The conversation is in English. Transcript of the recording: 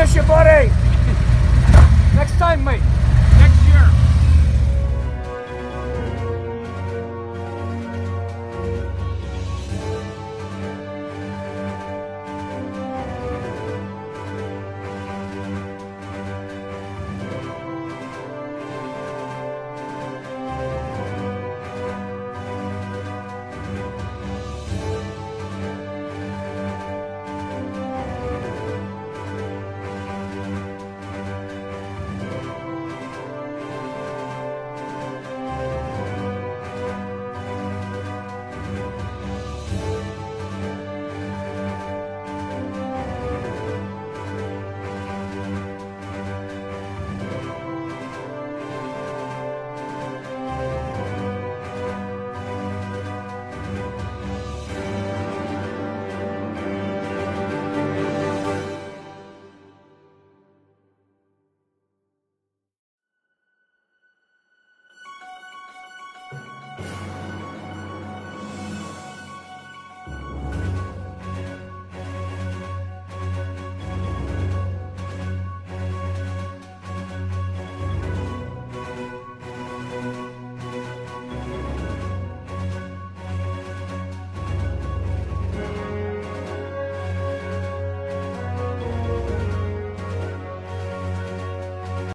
finish your body. Next time, mate.